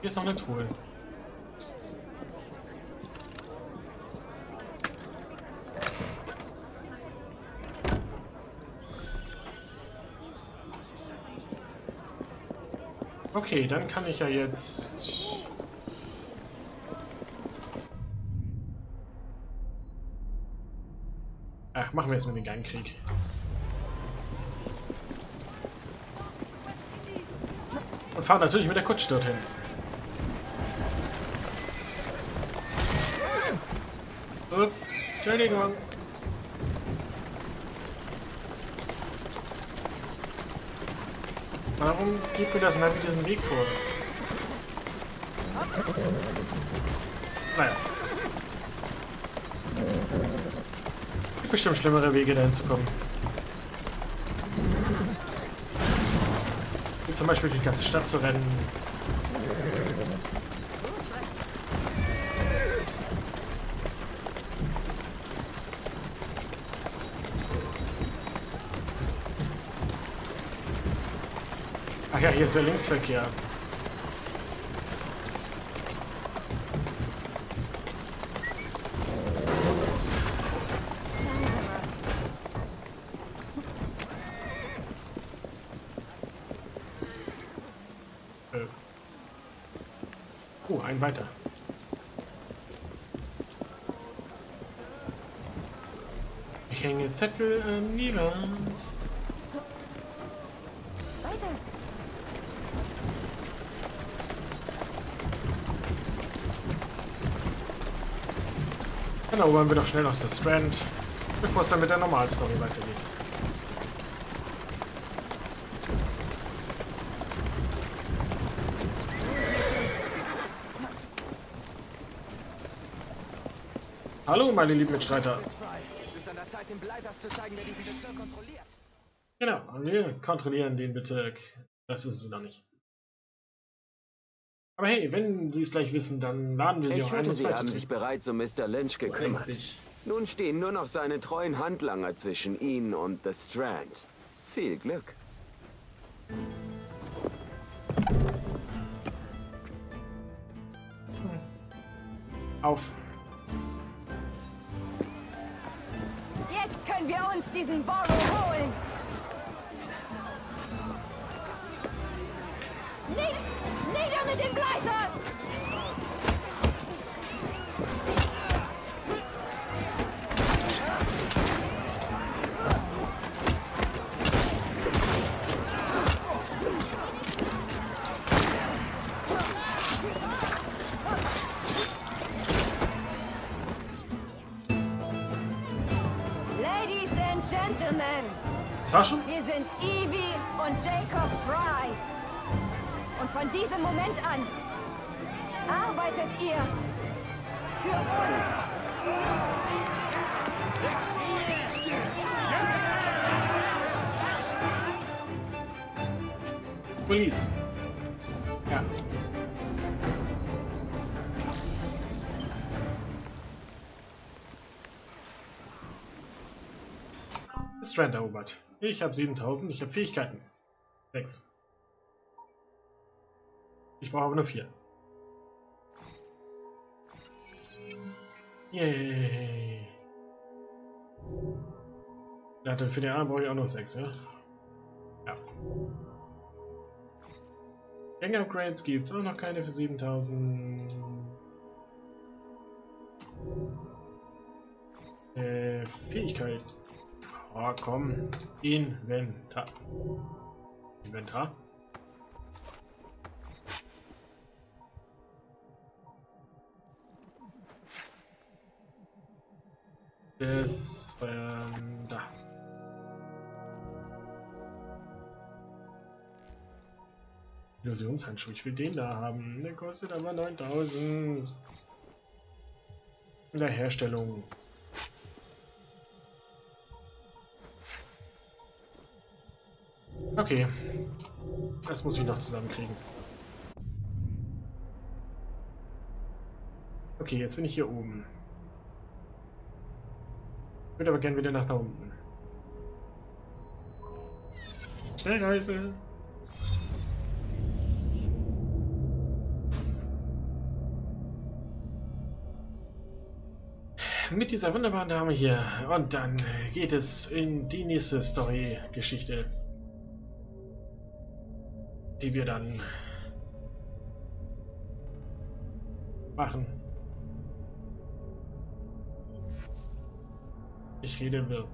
Hier ist noch eine Truhe. Okay, dann kann ich ja jetzt... Ach, machen wir jetzt mal den Gangkrieg. Und fahren natürlich mit der Kutsche dorthin. Ups, Entschuldigung. Warum gibt mir das Navi diesen Weg vor? Naja. Gibt bestimmt schlimmere Wege dahin zu kommen. Wie zum Beispiel die ganze Stadt zu rennen. Ach ja, hier ist der Linksverkehr. Oh, ein weiter. Ich hänge Zettel Dann erobern wir doch schnell noch das Strand, bevor es dann mit der Normalstory weitergeht. Hallo, meine lieben Mitstreiter. Genau, wir kontrollieren den Bezirk. Das wissen sie noch nicht. Aber hey, wenn sie es gleich wissen, dann laden wir sie Ich auch ein, hörte, uns Sie haben sich bereits um Mr. Lynch gekümmert. Nun stehen nur noch seine treuen Handlanger zwischen Ihnen und The Strand. Viel Glück. Auf. Jetzt können wir uns diesen Borrow holen. Den! Ladies and Gentlemen, schon? wir sind Evie und Jacob Fry. Von diesem Moment an arbeitet ihr für uns. Police. Ja. Strand erobert. Ich habe 7000, ich habe Fähigkeiten. 6. Ich brauche aber nur 4. Yay. Ja, dann für den anderen brauche ich auch noch 6, ja? Ja. Gang-Upgrades gibt es auch noch keine für 7000. Äh, Fähigkeit. Oh, komm. Inventar. Inventar. Das war ähm, da. Illusionshandschuh. Ich will den da haben. Der kostet aber 9000. In der Herstellung. Okay. Das muss ich noch zusammenkriegen. Okay, jetzt bin ich hier oben würde aber gerne wieder nach da unten. Schnellreise! Mit dieser wunderbaren Dame hier. Und dann geht es in die nächste Story-Geschichte. Die wir dann machen. Ich rede will.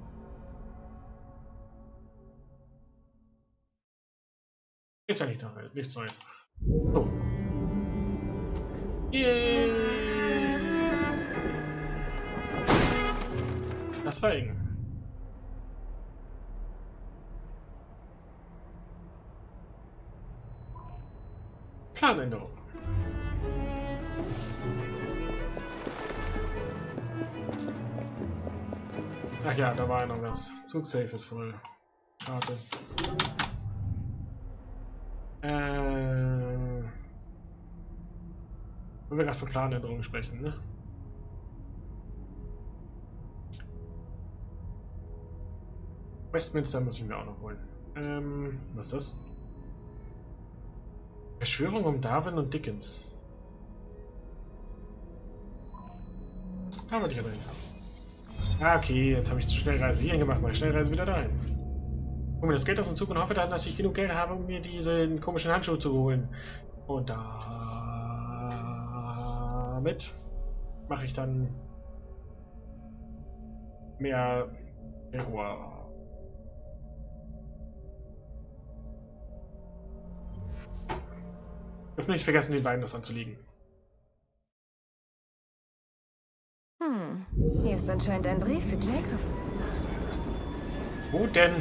Ist ja nicht noch nichts Neues. So. Das war eng. Planänderung. Ach ja, da war ja noch was. Zugsafe ist voll. Schade. Äh. Wenn wir gerade von Planänderungen sprechen, ne? Westminster muss ich mir auch noch holen. Ähm, was ist das? Verschwörung um Darwin und Dickens. Da wollte ich aber hin. Ah, okay, jetzt habe ich Schnellreise hierhin gemacht, mache Schnellreise wieder dahin. Hol mir das Geld aus dem Zug und hoffe dann, dass ich genug Geld habe, um mir diesen komischen Handschuh zu holen. Und damit mache ich dann mehr, Uhr. Dürfen nicht vergessen, den Wein das anzulegen. Hier ist anscheinend ein Brief für Jacob. Wo denn?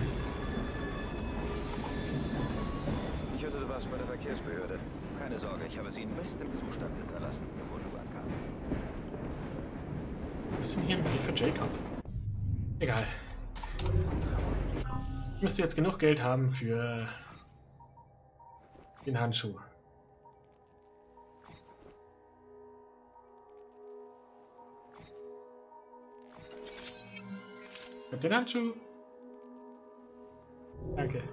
Ich hörte, du warst bei der Verkehrsbehörde. Keine Sorge, ich habe sie in bestem Zustand hinterlassen, bevor du ankamst. Was ist denn hier ein Brief für Jacob? Egal. Ich müsste jetzt genug Geld haben für den Handschuh. Hab den Handschuh. Danke.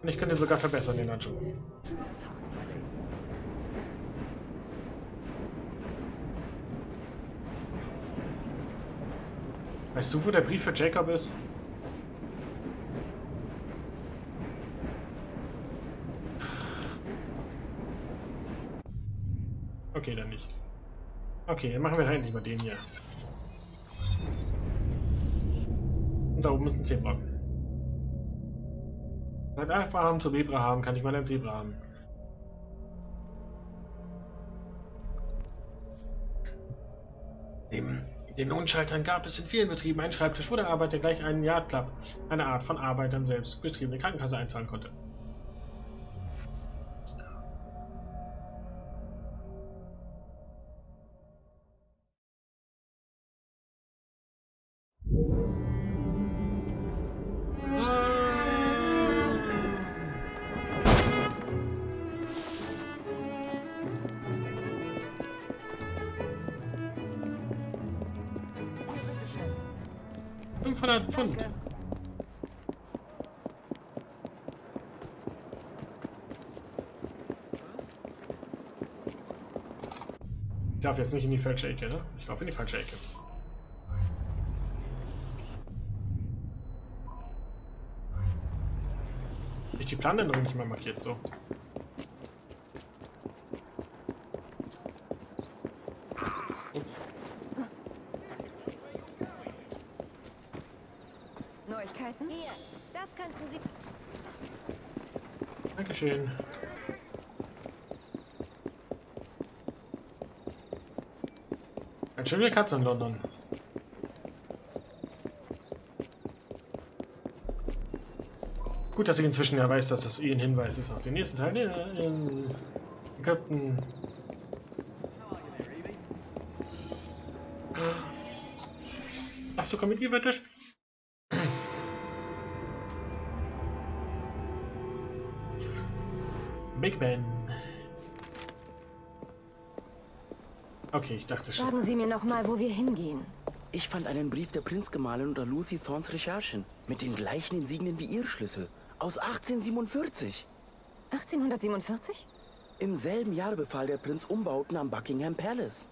Und ich kann den sogar verbessern, den Handschuh. Weißt du, wo der Brief für Jacob ist? Okay, dann nicht. Okay, dann machen wir halt lieber den hier. Und da oben ist ein Zebra. Seit Abraham zu Abraham kann ich mal ein Zebra haben. Neben den Lohnschaltern gab es in vielen Betrieben einen Schreibtisch, wo der Arbeiter gleich einen Yardclub, eine Art von Arbeitern selbst betriebene Krankenkasse einzahlen konnte. Fünfhundert Pfund. Danke. Ich darf jetzt nicht in die falsche Ecke, ne? Ich laufe in die falsche Ecke. Ich die Planänderung nicht mehr markiert, so. Ups. Neuigkeiten? Hier, das könnten Sie. Dankeschön. Ganz schön viele Katze in London. Gut, dass ich inzwischen ja weiß, dass das eh ein Hinweis ist auf den nächsten Teil ja, in Ägypten. Ach so, komm mit ihr weiter spielen. Big Ben. Okay, ich dachte schon. Sagen Sie mir noch mal, wo wir hingehen. Ich fand einen Brief der Prinzgemahlin unter Lucy Thorns Recherchen. Mit den gleichen Insignien wie ihr Schlüssel. Aus 1847. 1847? Im selben Jahr befahl der Prinz Umbauten am Buckingham Palace.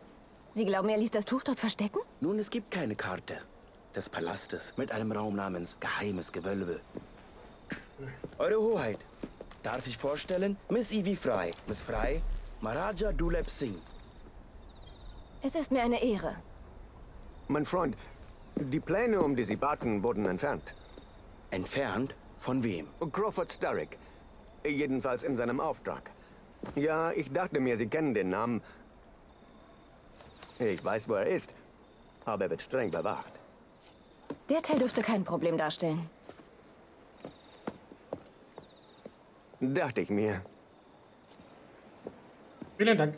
Sie glauben, er ließ das Tuch dort verstecken? Nun, es gibt keine Karte des Palastes mit einem Raum namens Geheimes Gewölbe. Eure Hoheit, darf ich vorstellen? Miss Ivy Fry. Miss Fry, Maharaja Duleb Singh. Es ist mir eine Ehre. Mein Freund, die Pläne, um die Sie baten, wurden entfernt. Entfernt? Von wem? Crawford Starrick. Jedenfalls in seinem Auftrag. Ja, ich dachte mir, Sie kennen den Namen. Ich weiß, wo er ist, aber er wird streng bewacht. Der Teil dürfte kein Problem darstellen. Dachte ich mir. Vielen Dank.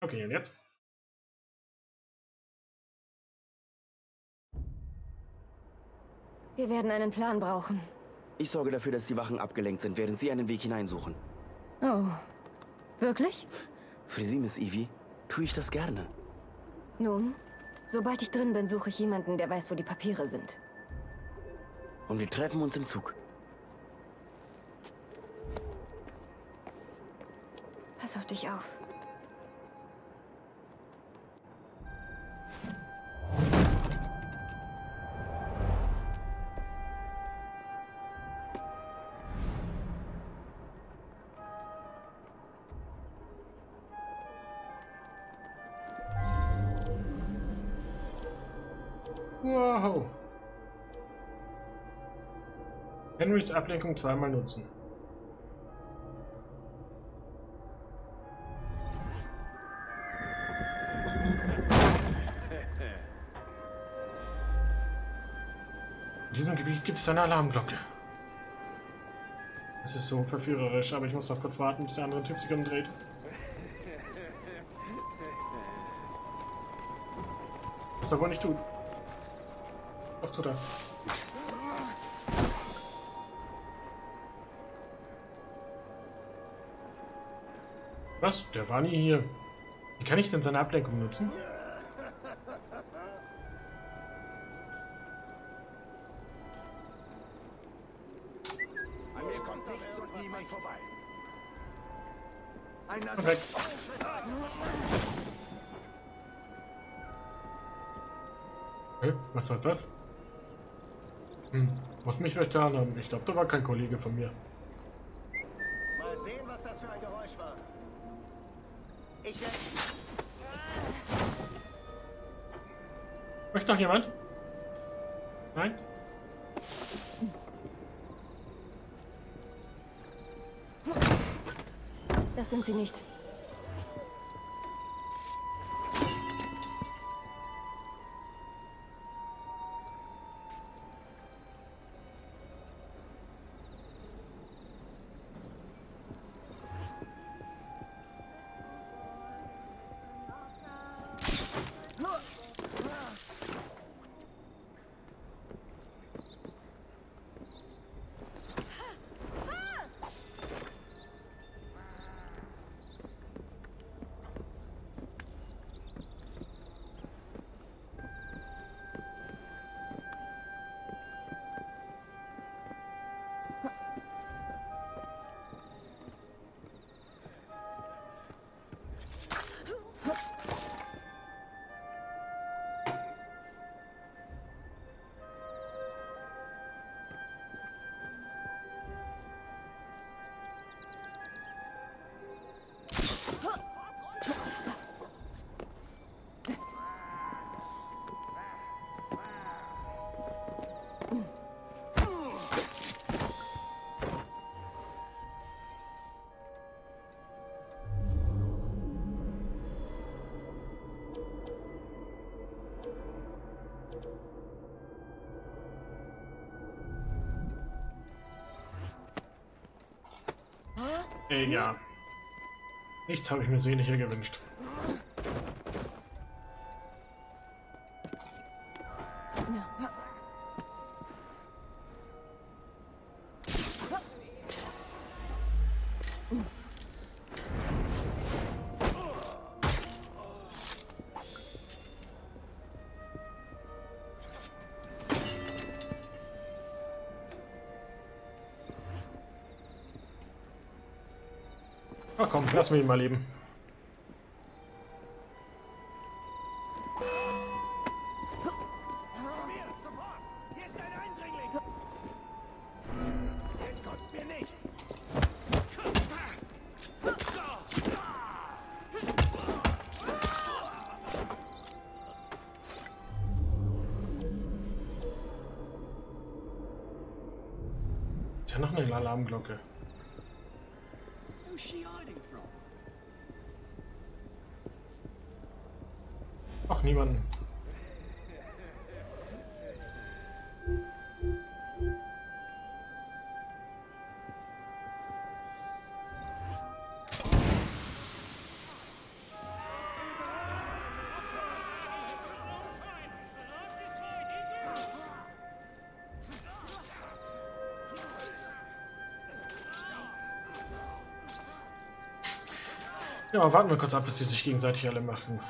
Okay, und jetzt? Wir werden einen Plan brauchen. Ich sorge dafür, dass die Wachen abgelenkt sind, während sie einen Weg hineinsuchen. Oh. Wirklich? Für Sie, Miss Ivy, tue ich das gerne. Nun, sobald ich drin bin, suche ich jemanden, der weiß, wo die Papiere sind. Und wir treffen uns im Zug. Pass auf dich auf. Henrys Ablenkung zweimal nutzen. In diesem Gebiet gibt es eine Alarmglocke. Das ist so verführerisch, aber ich muss noch kurz warten, bis der andere Typ sich umdreht. Was er wohl nicht tut. Doch, tut er. Was? Der war nie hier. Wie kann ich denn seine Ablenkung nutzen? An mir kommt nichts und niemand vorbei. Ein Perfekt. Hä? Was war das? Hm, muss mich vertan haben. Ich glaube, da war kein Kollege von mir. Ich werde... Möchte noch jemand? Nein? Das sind sie nicht. Ja. Nichts habe ich mir sehnlicher gewünscht. Ach komm, lass mich mal leben. Ja, warten wir kurz ab, bis die sich gegenseitig alle machen.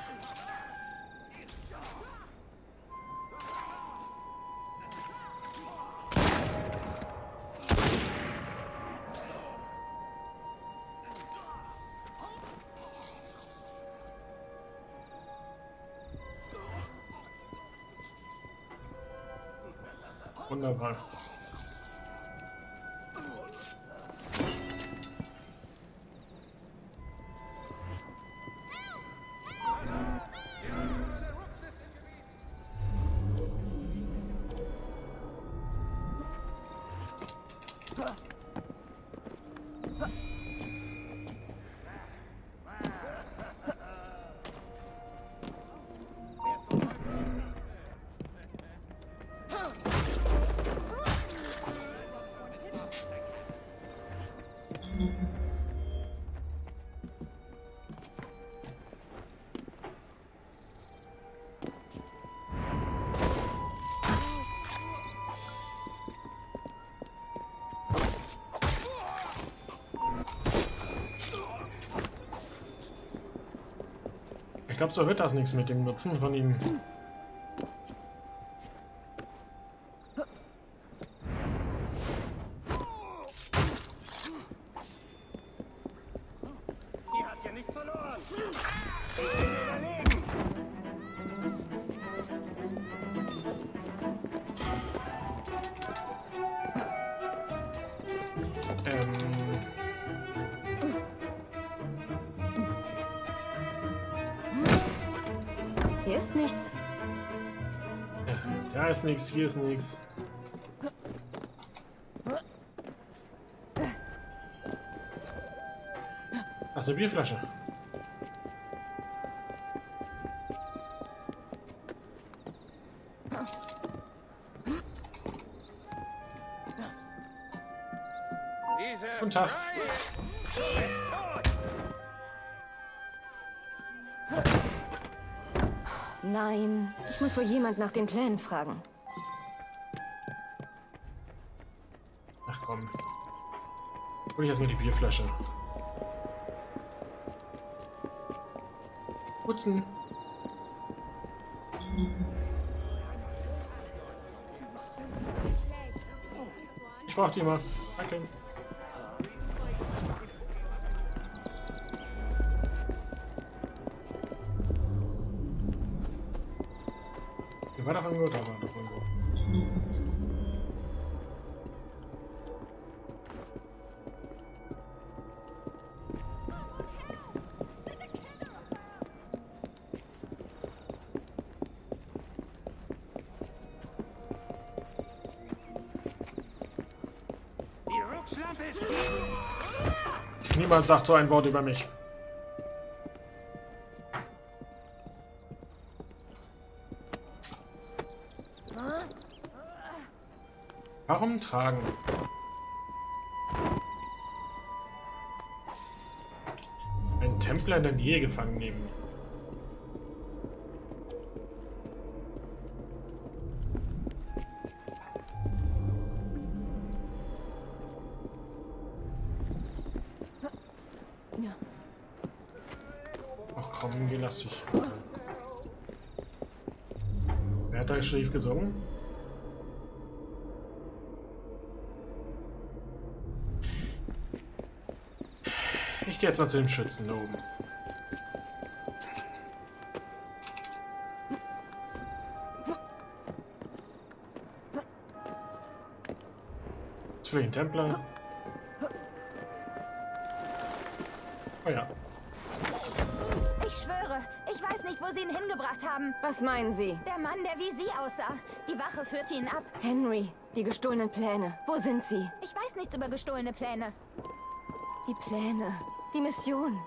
Huh. glaube, so wird das nichts mit dem Nutzen von ihm. Ist nichts, hier ist nichts. Ach, eine Bierflasche. Nein, ich muss wohl jemand nach den Plänen fragen. Ach komm. Hol ich erstmal die Bierflasche. Putzen. Ich brauch die mal. Danke. Niemand sagt so ein Wort über mich. Warum tragen? Einen Templer in der Nähe gefangen nehmen. Schief gesungen? Ich gehe jetzt mal zu dem Schützen da oben. Zu den Templer. Oh ja. Nicht, wo sie ihn hingebracht haben. Was meinen Sie? Der Mann, der wie sie aussah. Die Wache führte ihn ab. Henry, die gestohlenen Pläne. Wo sind sie? Ich weiß nichts über gestohlene Pläne. Die Pläne. Die Mission.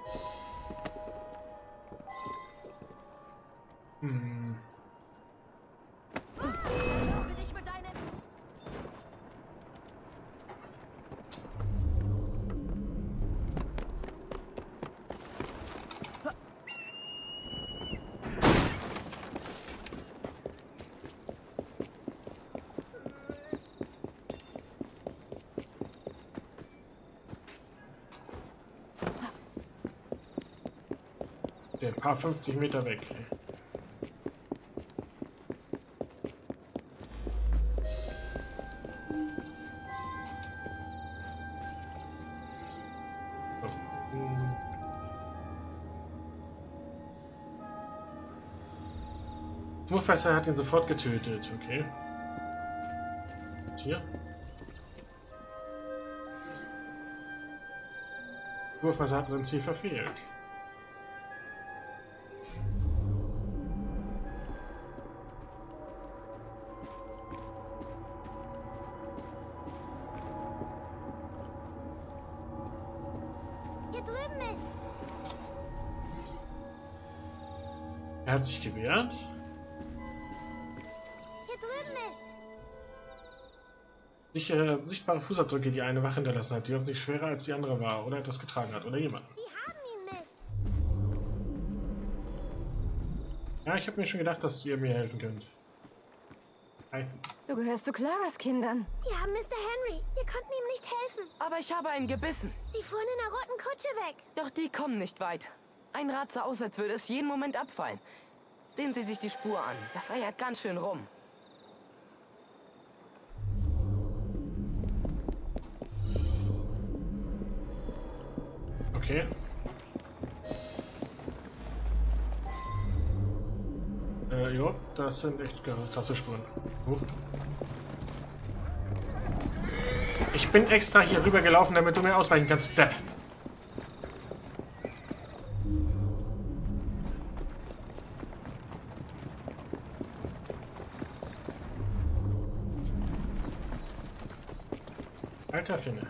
Der paar 50 Meter weg. Wurfmesser hat ihn sofort getötet, okay. Und hier? Wurfmesser hat sein Ziel verfehlt. Hat sich gewehrt. Hier drüben ist... Sicher, sichtbare Fußabdrücke, die eine Wache hinterlassen hat, die offensichtlich schwerer als die andere war oder etwas getragen hat oder jemand. Ja, ich habe mir schon gedacht, dass ihr mir helfen könnt. Hi. Du gehörst zu Claras Kindern. Die haben Mr. Henry. Wir konnten ihm nicht helfen. Aber ich habe einen gebissen. Sie fuhren in der roten Kutsche weg. Doch die kommen nicht weit. Ein Rad sah aus, als würde es jeden Moment abfallen. Sehen Sie sich die Spur an. Das eiert ganz schön rum. Okay. Äh, jo, das sind echt krasse Spuren. Huch. Ich bin extra hier rüber gelaufen, damit du mir ausweichen kannst, Depp. Alter Finne.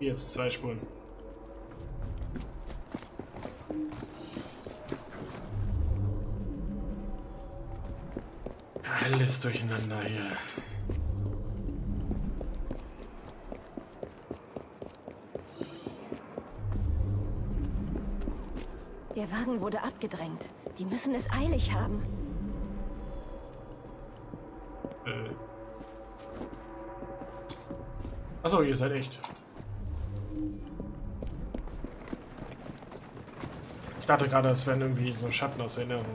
Jetzt zwei Spuren. Alles durcheinander hier. Der Wagen wurde abgedrängt. Die müssen es eilig haben. Äh. Achso, ihr seid echt. Ich dachte gerade, es wären irgendwie so Schatten aus Erinnerung.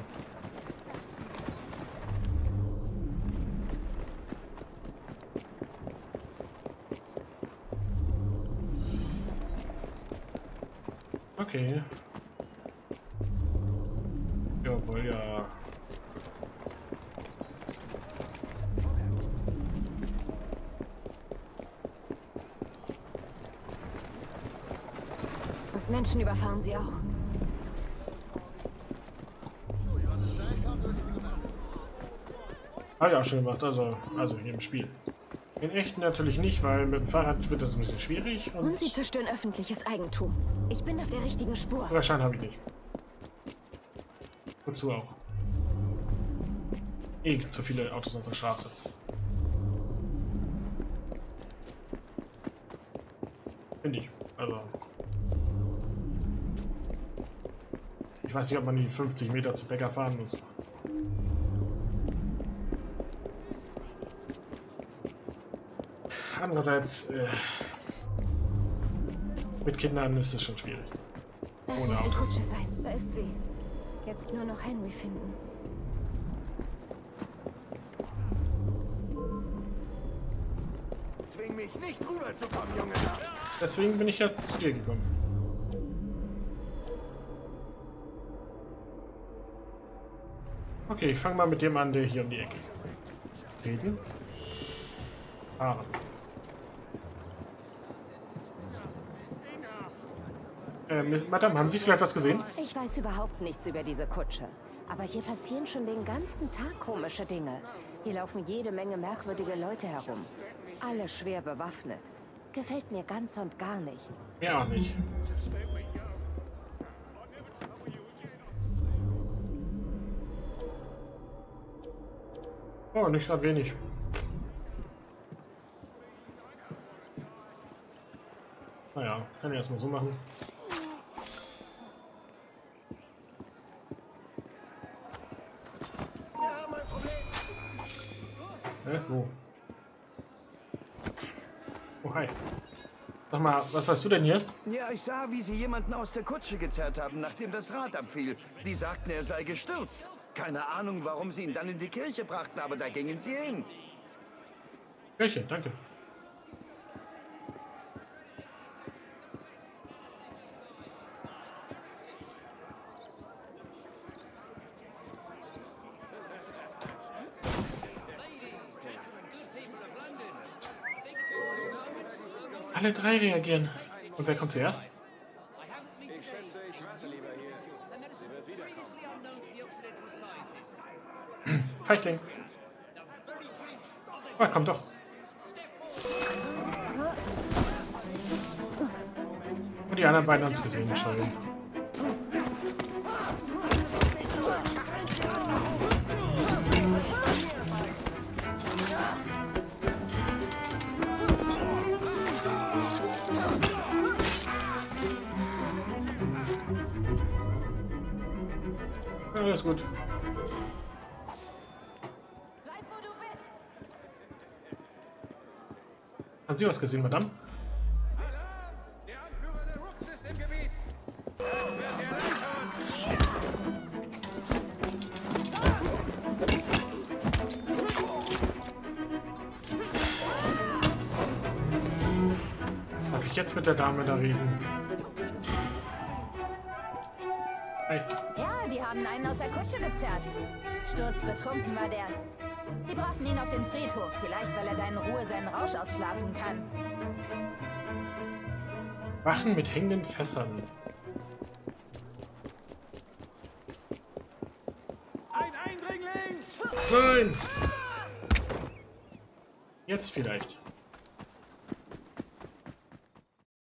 Sie auch. Ah ja, schön gemacht. Also, also hier im Spiel. In echt natürlich nicht, weil mit dem Fahrrad wird das ein bisschen schwierig und Und sie zerstören öffentliches Eigentum. Ich bin auf der richtigen Spur. Führerschein habe ich nicht. Wozu auch? Eh, zu viele Autos auf der Straße. Finde ich. Also. weiß nicht, ob man die 50 Meter zu Bäcker fahren muss. Andererseits, äh, mit Kindern ist es schon schwierig. Ohne Auto. Die Kutsche sein. Da ist sie. Jetzt nur noch Henry finden. Zwing mich nicht rüber zu kommen, Junge. Deswegen bin ich ja zu dir gekommen. Okay, ich fange mal mit dem an, der hier um die Ecke. Reden. Ah. Ähm, Madame, haben Sie vielleicht was gesehen? Ich weiß überhaupt nichts über diese Kutsche. Aber hier passieren schon den ganzen Tag komische Dinge. Hier laufen jede Menge merkwürdige Leute herum. Alle schwer bewaffnet. Gefällt mir ganz und gar nicht. Mir auch nicht. Oh, nicht gerade wenig. Naja, kann ich erstmal so machen. Hä? Wo? Oh. Sag mal, was weißt du denn hier? Ja, ich sah, wie sie jemanden aus der Kutsche gezerrt haben, nachdem das Rad abfiel. Die sagten, er sei gestürzt. Keine Ahnung, warum sie ihn dann in die Kirche brachten, aber da gingen sie hin. Kirche, danke. Alle drei reagieren. Und wer kommt zuerst? Feigling. Ah, komm doch. Und die anderen beiden haben es gesehen, Entschuldigung. Haben Sie was gesehen, Madame? Darf ich jetzt mit der Dame da reden? Hi. Ja, die haben einen aus der Kutsche gezerrt. Sturzbetrunken war der. Sie brachten ihn auf den Friedhof, vielleicht weil er da in Ruhe seinen Rausch ausschlafen kann. Wachen mit hängenden Fässern. Ein Eindringling! Nein! Jetzt vielleicht.